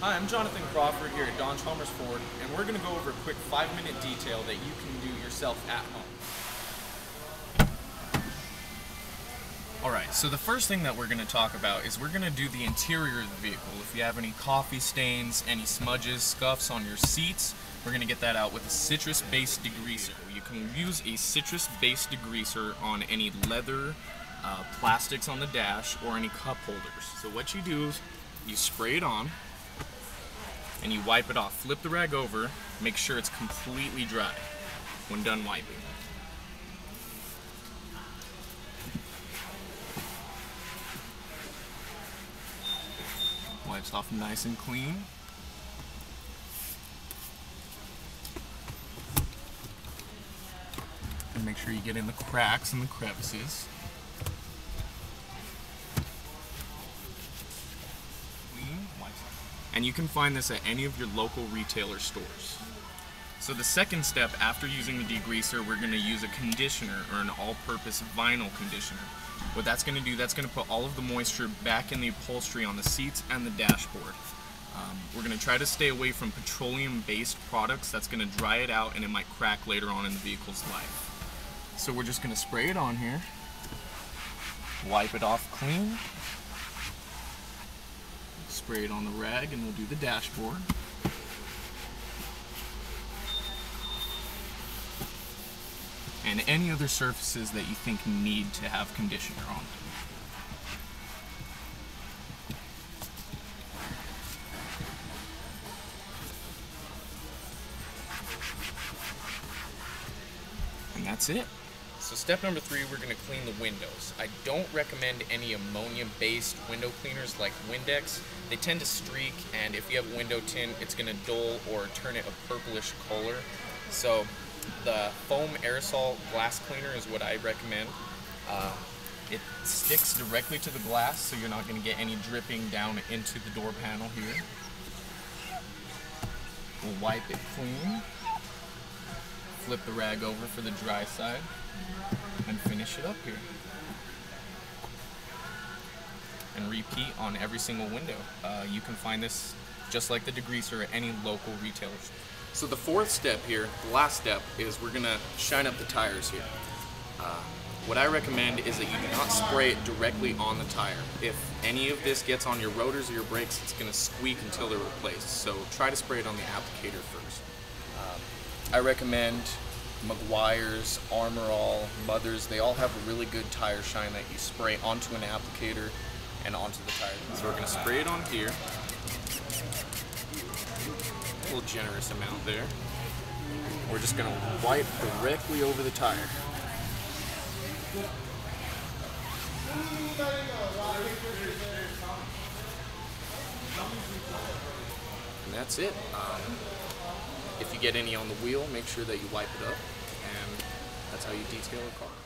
Hi, I'm Jonathan Crawford here at Don Chalmers Ford, and we're going to go over a quick five minute detail that you can do yourself at home. Alright, so the first thing that we're going to talk about is we're going to do the interior of the vehicle. If you have any coffee stains, any smudges, scuffs on your seats, we're going to get that out with a citrus-based degreaser. You can use a citrus-based degreaser on any leather, uh, plastics on the dash, or any cup holders. So what you do is you spray it on, and you wipe it off. Flip the rag over, make sure it's completely dry when done wiping. Wipes off nice and clean. And make sure you get in the cracks and the crevices. And you can find this at any of your local retailer stores. So the second step after using the degreaser, we're going to use a conditioner or an all-purpose vinyl conditioner. What that's going to do, that's going to put all of the moisture back in the upholstery on the seats and the dashboard. Um, we're going to try to stay away from petroleum-based products. That's going to dry it out and it might crack later on in the vehicle's life. So we're just going to spray it on here, wipe it off clean, spray it on the rag and we'll do the dashboard. And any other surfaces that you think need to have conditioner on them. And that's it. So step number three, we're to clean the windows. I don't recommend any ammonia-based window cleaners like Windex. They tend to streak, and if you have window tint, it's to dull or turn it a purplish color. So the foam aerosol glass cleaner is what I recommend. Uh, it sticks directly to the glass, so you're not to get any dripping down into the door panel here. We'll wipe it clean. Flip the rag over for the dry side and finish it up here. And repeat on every single window. Uh, you can find this just like the degreaser at any local retailer. So the fourth step here, the last step, is we're gonna shine up the tires here. Uh, what I recommend is that you do not spray it directly on the tire. If any of this gets on your rotors or your brakes, it's gonna squeak until they're replaced. So try to spray it on the applicator first. Um, I recommend Meguiar's, Armor All, Mothers, they all have a really good tire shine that you spray onto an applicator and onto the tire. So we're going to spray it on here. A little generous amount there. We're just going to wipe directly over the tire. And that's it. Um, if you get any on the wheel, make sure that you wipe it up, and that's how you detail a car.